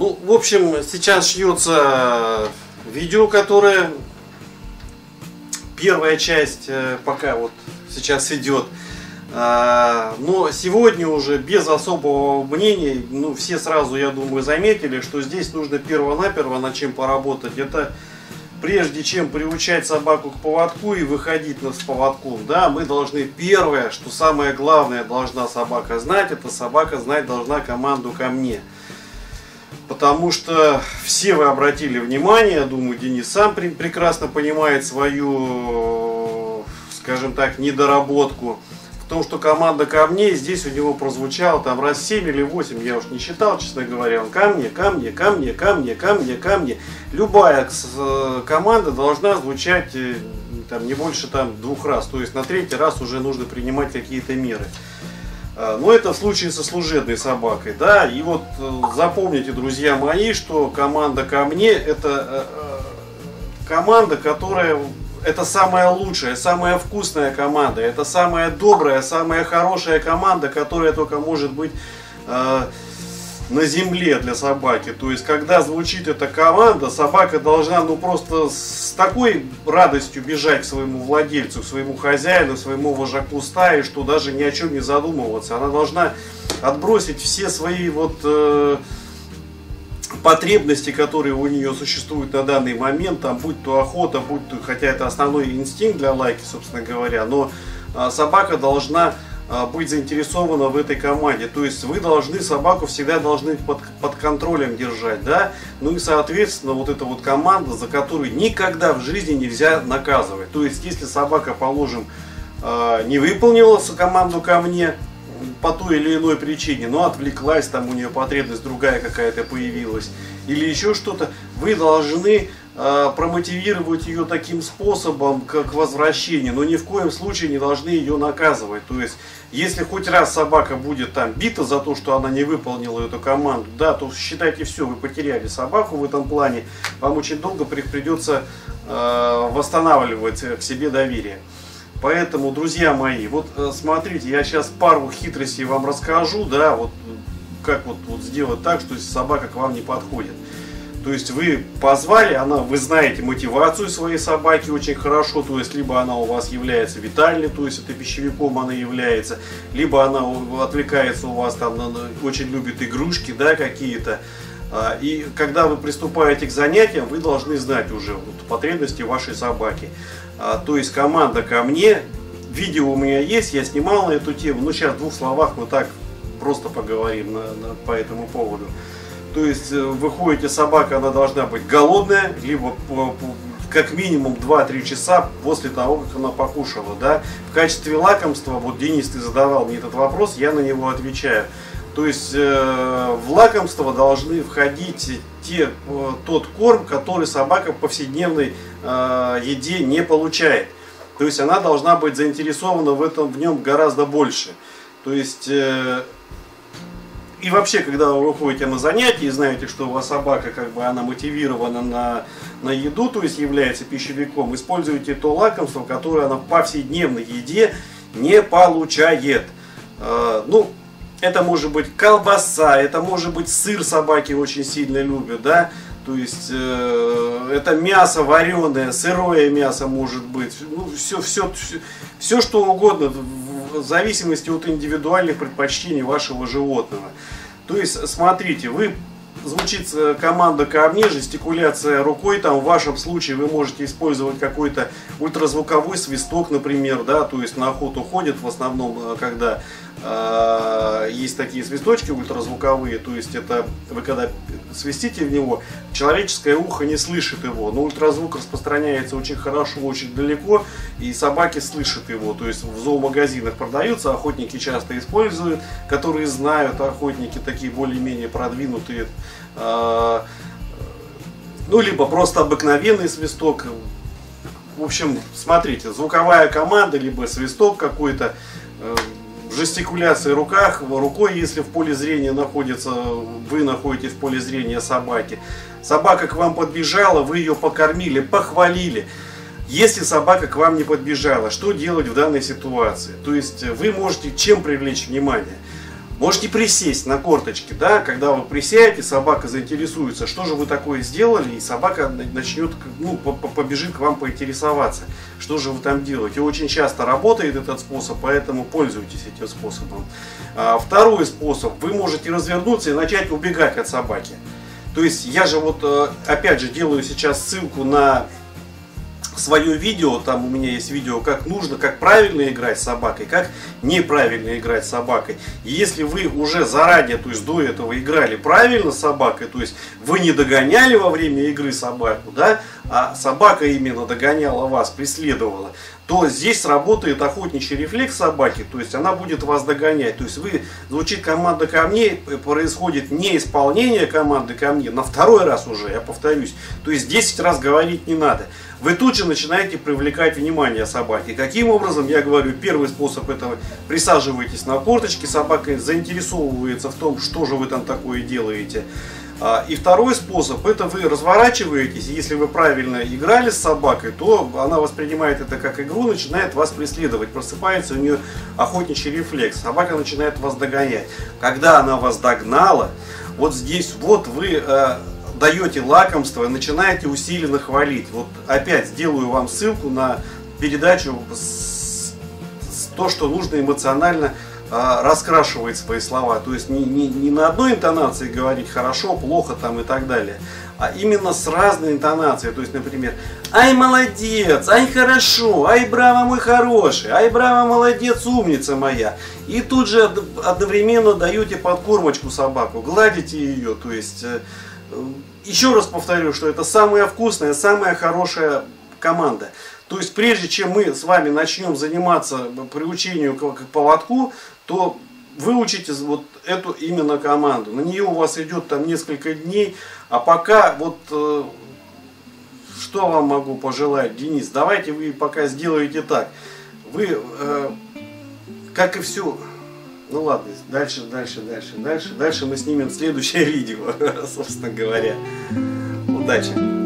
Ну, в общем, сейчас шьется видео, которое первая часть э, пока вот сейчас идет. А, но сегодня уже без особого мнения, ну все сразу, я думаю, заметили, что здесь нужно перво-наперво над чем поработать. Это прежде чем приучать собаку к поводку и выходить на с поводком, да, мы должны первое, что самое главное должна собака знать, это собака знать должна команду ко мне. Потому что все вы обратили внимание, я думаю, Денис сам прекрасно понимает свою, скажем так, недоработку том, что команда ко мне, здесь у него прозвучало там раз 7 или 8, я уж не считал, честно говоря, он ко мне, ко мне, ко мне. Любая э, команда должна звучать э, там, не больше там, двух раз, то есть на третий раз уже нужно принимать какие-то меры. А, но это в случае со служебной собакой, да, и вот э, запомните, друзья мои, что команда ко мне это команда, которая это самая лучшая, самая вкусная команда, это самая добрая, самая хорошая команда, которая только может быть э, на земле для собаки. То есть, когда звучит эта команда, собака должна ну просто с такой радостью бежать к своему владельцу, к своему хозяину, к своему вожаку стаи, что даже ни о чем не задумываться. Она должна отбросить все свои вот... Э, потребности, которые у нее существуют на данный момент, там, будь то охота, будь то, хотя это основной инстинкт для лайки, собственно говоря, но а, собака должна быть заинтересована в этой команде. То есть вы должны собаку всегда должны под, под контролем держать, да. Ну и соответственно вот эта вот команда, за которую никогда в жизни нельзя наказывать. То есть если собака, положим, а, не выполнила команду ко мне, по той или иной причине, но отвлеклась, там у нее потребность другая какая-то появилась, или еще что-то, вы должны э, промотивировать ее таким способом, как возвращение, но ни в коем случае не должны ее наказывать. То есть, если хоть раз собака будет там бита за то, что она не выполнила эту команду, да, то считайте все, вы потеряли собаку в этом плане, вам очень долго придется э, восстанавливать к себе доверие. Поэтому, друзья мои, вот э, смотрите, я сейчас пару хитростей вам расскажу, да, вот как вот, вот сделать так, что собака к вам не подходит. То есть вы позвали, она, вы знаете мотивацию своей собаки очень хорошо, то есть либо она у вас является витальной, то есть это пищевиком она является, либо она отвлекается у вас там, очень любит игрушки, да, какие-то. А, и когда вы приступаете к занятиям, вы должны знать уже вот, потребности вашей собаки. А, то есть команда ко мне, видео у меня есть, я снимал на эту тему, но сейчас в двух словах мы так просто поговорим на, на, по этому поводу. То есть э, выходите, собака, она должна быть голодная, либо как минимум 2-3 часа после того, как она покушала. Да? В качестве лакомства, вот Денис, ты задавал мне этот вопрос, я на него отвечаю. То есть э, в лакомство должны входить те, э, тот корм, который собака в повседневной э, еде не получает. То есть она должна быть заинтересована в этом в нем гораздо больше. То есть э, и вообще, когда вы выходите на занятия и знаете, что у вас собака как бы она мотивирована на, на еду, то есть является пищевиком, используйте то лакомство, которое она в повседневной еде не получает. Э, ну, это может быть колбаса, это может быть сыр собаки очень сильно любят, да. То есть э, это мясо вареное, сырое мясо может быть. Ну, все, все, все, все что угодно, в зависимости от индивидуальных предпочтений вашего животного. То есть, смотрите, вы звучит э, команда ко мне, жестикуляция рукой, там в вашем случае вы можете использовать какой-то ультразвуковой свисток, например, да, то есть на охоту ходят в основном, э, когда э, есть такие свисточки ультразвуковые, то есть это вы когда свистите в него, человеческое ухо не слышит его, но ультразвук распространяется очень хорошо, очень далеко, и собаки слышат его, то есть в зоомагазинах продаются, охотники часто используют, которые знают, охотники такие более-менее продвинутые, э, ну, либо просто обыкновенный свисток, в общем, смотрите, звуковая команда, либо свисток какой-то, э, жестикуляции руках, рукой, если в поле зрения находится, вы находитесь в поле зрения собаки. Собака к вам подбежала, вы ее покормили, похвалили. Если собака к вам не подбежала, что делать в данной ситуации? То есть вы можете чем привлечь внимание? Можете присесть на корточки, да, когда вы присядете, собака заинтересуется, что же вы такое сделали, и собака начнет, ну, побежит к вам поинтересоваться, что же вы там делаете. Очень часто работает этот способ, поэтому пользуйтесь этим способом. А, второй способ, вы можете развернуться и начать убегать от собаки. То есть я же вот, э, опять же, делаю сейчас ссылку на свое видео, там у меня есть видео, как нужно, как правильно играть с собакой, как неправильно играть с собакой. Если вы уже заранее, то есть до этого играли правильно с собакой, то есть вы не догоняли во время игры собаку, да, а собака именно догоняла вас, преследовала, то здесь работает охотничий рефлекс собаки, то есть она будет вас догонять. То есть вы, звучит команда ко мне, происходит не исполнение команды ко мне, на второй раз уже, я повторюсь. То есть 10 раз говорить не надо. Вы тут же начинаете привлекать внимание собаки. Каким образом, я говорю, первый способ этого, присаживайтесь на корточки, собака заинтересовывается в том, что же вы там такое делаете. А, и второй способ, это вы разворачиваетесь, если вы правильно играли с собакой, то она воспринимает это как игру, начинает вас преследовать, просыпается у нее охотничий рефлекс, собака начинает вас догонять. Когда она вас догнала, вот здесь вот вы э, даете лакомство начинаете усиленно хвалить. Вот опять сделаю вам ссылку на передачу с, с то, что нужно эмоционально а, раскрашивать свои слова. То есть не, не, не на одной интонации говорить хорошо, плохо там и так далее, а именно с разной интонацией. То есть, например, ай молодец, ай хорошо, ай браво мой хороший, ай браво молодец, умница моя. И тут же одновременно даете подкормочку собаку, гладите ее. То есть, э, еще раз повторю, что это самая вкусная, самая хорошая команда. То есть прежде чем мы с вами начнем заниматься приучению к, поводку, то выучите вот эту именно команду. На нее у вас идет там несколько дней, а пока вот э, что вам могу пожелать, Денис, давайте вы пока сделаете так. Вы, э, как и все, ну ладно, дальше, дальше, дальше, дальше, дальше мы снимем следующее видео, собственно говоря. Удачи!